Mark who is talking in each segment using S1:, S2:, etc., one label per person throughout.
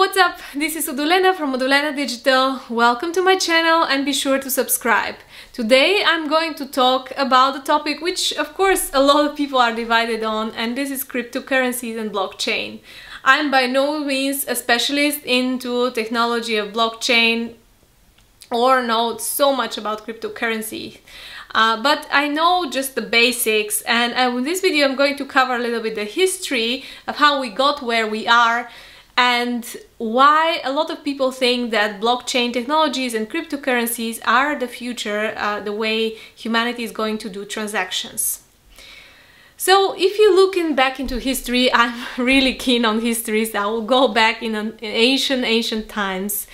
S1: what's up? This is Odolena from Odolena Digital. Welcome to my channel and be sure to subscribe. Today I'm going to talk about a topic which of course a lot of people are divided on and this is cryptocurrencies and blockchain. I'm by no means a specialist into technology of blockchain or know so much about cryptocurrency. Uh, but I know just the basics and uh, in this video I'm going to cover a little bit the history of how we got where we are and why a lot of people think that blockchain technologies and cryptocurrencies are the future, uh, the way humanity is going to do transactions. So if you look in back into history, I'm really keen on histories. I will go back in, an, in ancient, ancient times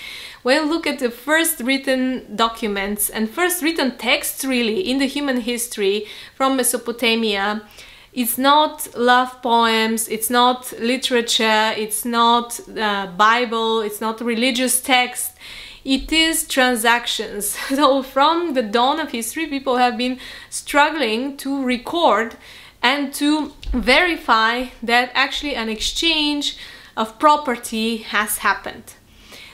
S1: when look at the first written documents and first written texts really in the human history from Mesopotamia, it's not love poems, it's not literature, it's not uh, Bible, it's not religious text, it is transactions. So from the dawn of history, people have been struggling to record and to verify that actually an exchange of property has happened.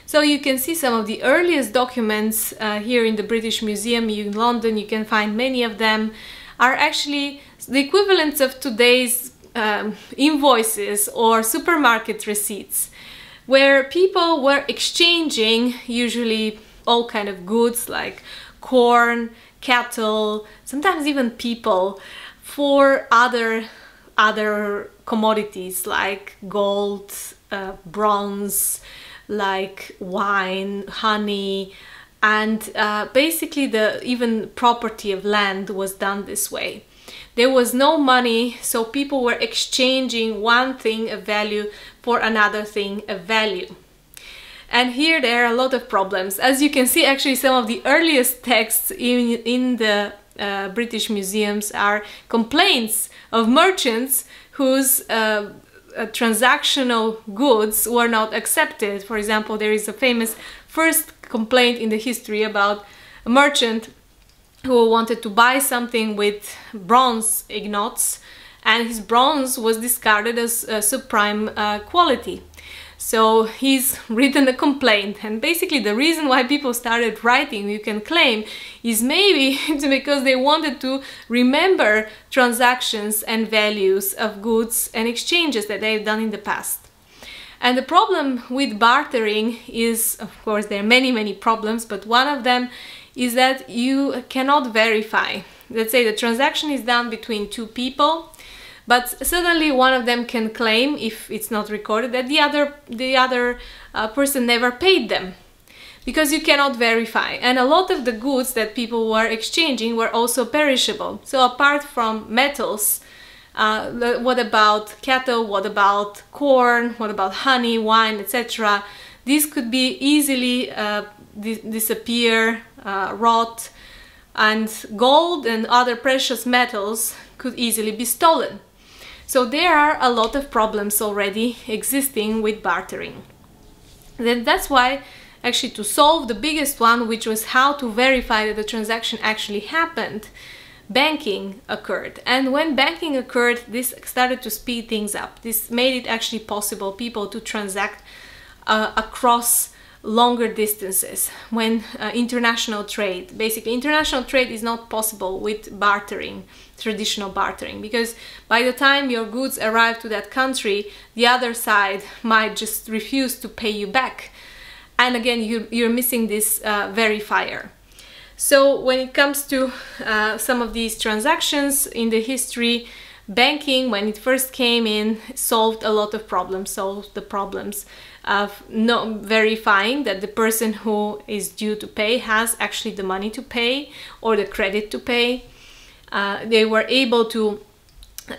S1: So you can see some of the earliest documents uh, here in the British Museum in London, you can find many of them, are actually the equivalents of today's um, invoices or supermarket receipts, where people were exchanging usually all kind of goods like corn, cattle, sometimes even people for other other commodities like gold, uh, bronze, like wine, honey, and uh, basically the even property of land was done this way. There was no money, so people were exchanging one thing of value for another thing of value. And here there are a lot of problems. As you can see, actually some of the earliest texts in, in the uh, British museums are complaints of merchants whose uh, uh, transactional goods were not accepted. For example, there is a famous first complaint in the history about a merchant who wanted to buy something with bronze ignots and his bronze was discarded as uh, supreme uh, quality. So he's written a complaint and basically the reason why people started writing, you can claim, is maybe because they wanted to remember transactions and values of goods and exchanges that they've done in the past. And the problem with bartering is, of course, there are many, many problems, but one of them is that you cannot verify. Let's say the transaction is done between two people but suddenly one of them can claim if it's not recorded that the other the other uh, person never paid them. Because you cannot verify. And a lot of the goods that people were exchanging were also perishable. So apart from metals uh, what about cattle? What about corn? What about honey wine etc these could be easily uh, dis disappear uh, rot and gold and other precious metals could easily be stolen so there are a lot of problems already existing with bartering. Then that's why actually to solve the biggest one, which was how to verify that the transaction actually happened, banking occurred. And when banking occurred, this started to speed things up. This made it actually possible people to transact uh, across longer distances when uh, international trade basically international trade is not possible with bartering traditional bartering because by the time your goods arrive to that country the other side might just refuse to pay you back. And again you, you're missing this uh, verifier so when it comes to uh, some of these transactions in the history banking when it first came in solved a lot of problems solved the problems of not verifying that the person who is due to pay has actually the money to pay or the credit to pay. Uh, they were able to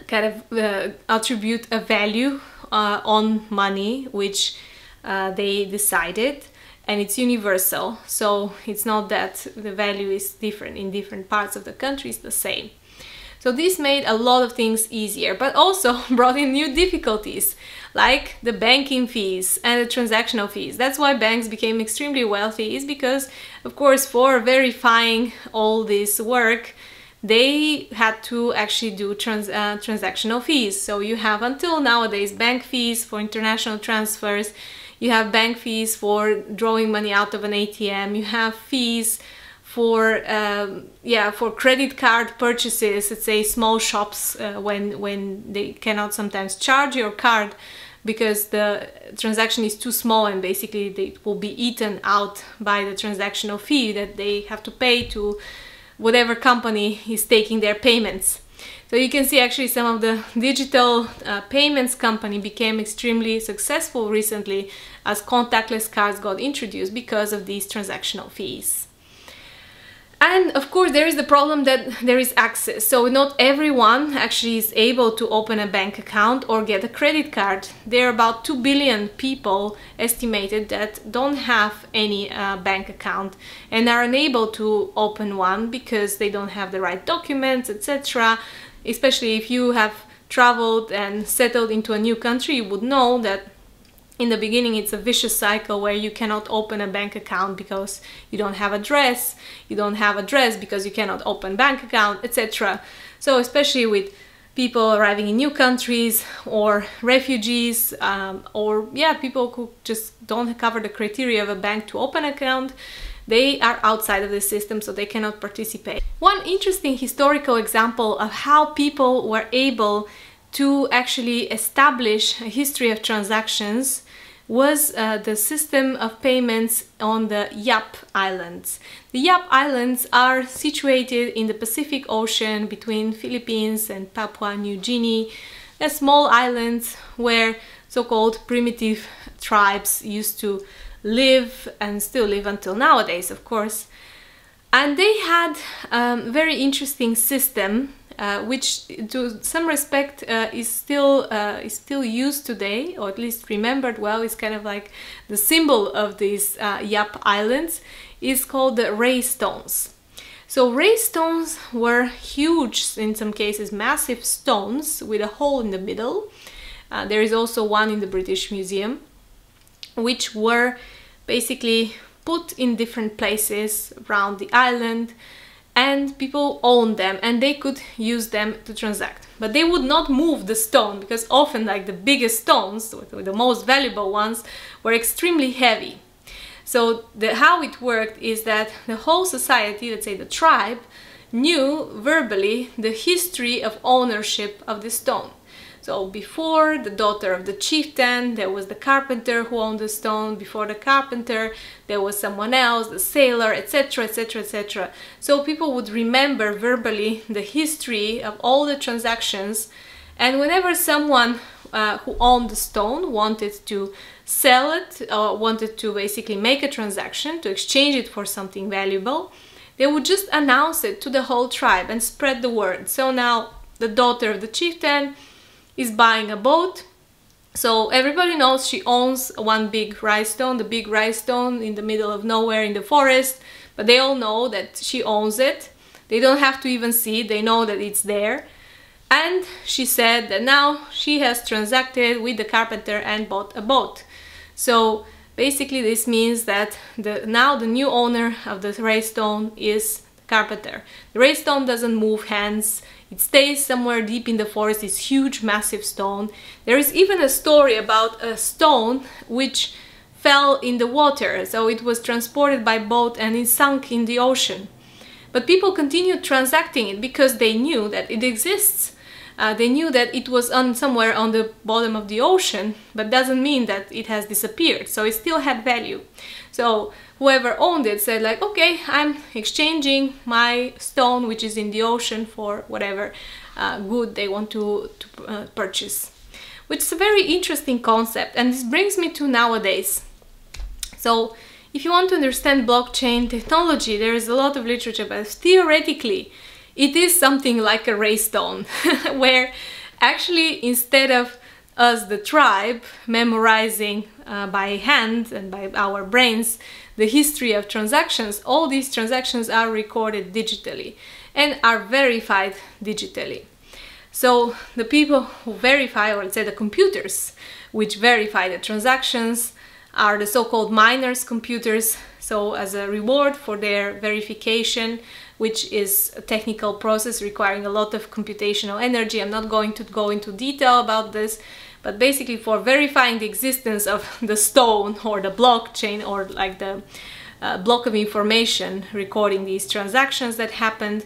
S1: kind of uh, attribute a value uh, on money which uh, they decided and it's universal so it's not that the value is different in different parts of the country it's the same so this made a lot of things easier, but also brought in new difficulties, like the banking fees and the transactional fees. That's why banks became extremely wealthy, is because, of course, for verifying all this work, they had to actually do trans uh, transactional fees. So you have until nowadays bank fees for international transfers, you have bank fees for drawing money out of an ATM, you have fees for um, yeah for credit card purchases let's say small shops uh, when when they cannot sometimes charge your card because the transaction is too small and basically they will be eaten out by the transactional fee that they have to pay to whatever company is taking their payments so you can see actually some of the digital uh, payments company became extremely successful recently as contactless cards got introduced because of these transactional fees. And of course there is the problem that there is access. So not everyone actually is able to open a bank account or get a credit card. There are about 2 billion people estimated that don't have any uh, bank account and are unable to open one because they don't have the right documents, etc. Especially if you have traveled and settled into a new country, you would know that in the beginning it's a vicious cycle where you cannot open a bank account because you don't have address you don't have address because you cannot open bank account etc so especially with people arriving in new countries or refugees um, or yeah people who just don't cover the criteria of a bank to open account they are outside of the system so they cannot participate. One interesting historical example of how people were able to actually establish a history of transactions was uh, the system of payments on the Yap Islands. The Yap Islands are situated in the Pacific Ocean between Philippines and Papua New Guinea, a small island where so-called primitive tribes used to live and still live until nowadays, of course. And they had a um, very interesting system uh, which to some respect uh, is still uh, is still used today or at least remembered well is kind of like the symbol of these uh, Yap Islands is called the rai stones. So rai stones were huge in some cases massive stones with a hole in the middle. Uh, there is also one in the British Museum which were basically put in different places around the island and people owned them and they could use them to transact. But they would not move the stone because often like the biggest stones, the most valuable ones, were extremely heavy. So the, how it worked is that the whole society, let's say the tribe, knew verbally the history of ownership of the stone. So before the daughter of the chieftain, there was the carpenter who owned the stone. Before the carpenter, there was someone else, the sailor, etc, etc, etc. So people would remember verbally the history of all the transactions and whenever someone uh, who owned the stone wanted to sell it or wanted to basically make a transaction to exchange it for something valuable, they would just announce it to the whole tribe and spread the word. So now the daughter of the chieftain is buying a boat. So everybody knows she owns one big rai stone, the big rai stone in the middle of nowhere in the forest, but they all know that she owns it. They don't have to even see it, they know that it's there. And she said that now she has transacted with the carpenter and bought a boat. So basically this means that the, now the new owner of the rai stone is carpenter. The rai stone doesn't move hands, it stays somewhere deep in the forest, this huge massive stone. There is even a story about a stone which fell in the water, so it was transported by boat and it sunk in the ocean. But people continued transacting it because they knew that it exists. Uh, they knew that it was on somewhere on the bottom of the ocean, but doesn't mean that it has disappeared. So it still had value. So whoever owned it said like, okay, I'm exchanging my stone, which is in the ocean, for whatever uh, good they want to, to uh, purchase. Which is a very interesting concept. And this brings me to nowadays. So if you want to understand blockchain technology, there is a lot of literature, but theoretically, it is something like a rai stone, where actually instead of us, the tribe, memorizing uh, by hand and by our brains the history of transactions, all these transactions are recorded digitally and are verified digitally. So the people who verify, or let's say the computers, which verify the transactions, are the so-called miners computers. So as a reward for their verification, which is a technical process requiring a lot of computational energy, I'm not going to go into detail about this, but basically for verifying the existence of the stone or the blockchain or like the uh, block of information recording these transactions that happened,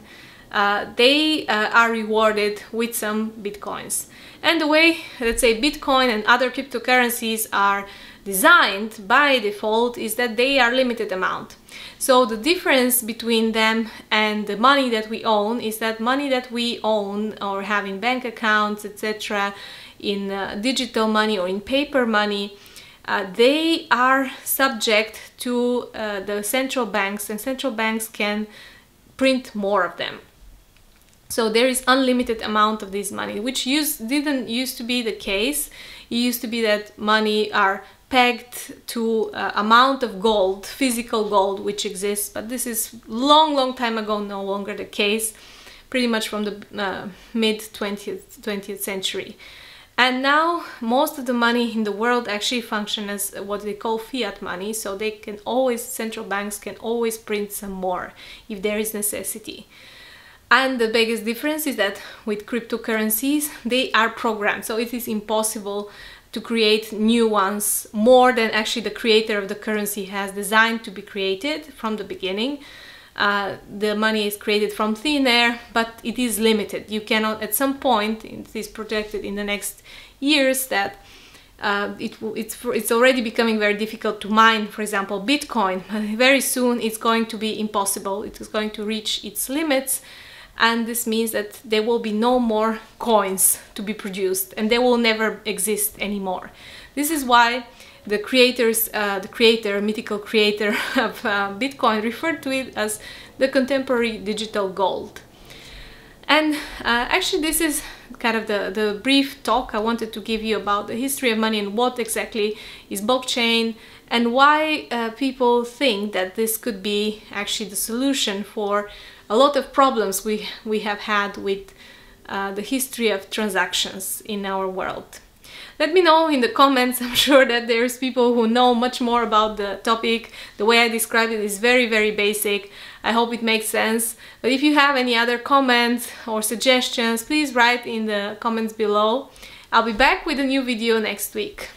S1: uh, they uh, are rewarded with some bitcoins. And the way, let's say, Bitcoin and other cryptocurrencies are designed by default is that they are limited amount. So the difference between them and the money that we own is that money that we own or have in bank accounts, etc., in uh, digital money or in paper money, uh, they are subject to uh, the central banks and central banks can print more of them. So there is unlimited amount of this money, which used, didn't used to be the case. It used to be that money are pegged to uh, amount of gold, physical gold, which exists, but this is long, long time ago, no longer the case, pretty much from the uh, mid 20th, 20th century. And now most of the money in the world actually function as what they call fiat money, so they can always, central banks can always print some more if there is necessity. And the biggest difference is that with cryptocurrencies, they are programmed, so it is impossible to create new ones more than actually the creator of the currency has designed to be created from the beginning. Uh, the money is created from thin air, but it is limited. You cannot, at some point, it is projected in the next years that uh, it, it's, it's already becoming very difficult to mine, for example, Bitcoin. Very soon it's going to be impossible. It is going to reach its limits and this means that there will be no more coins to be produced and they will never exist anymore. This is why the creators, uh, the creator, mythical creator of uh, Bitcoin referred to it as the contemporary digital gold. And uh, actually this is kind of the, the brief talk I wanted to give you about the history of money and what exactly is blockchain and why uh, people think that this could be actually the solution for a lot of problems we, we have had with uh, the history of transactions in our world. Let me know in the comments, I'm sure that there's people who know much more about the topic. The way I described it is very, very basic. I hope it makes sense. But if you have any other comments or suggestions, please write in the comments below. I'll be back with a new video next week.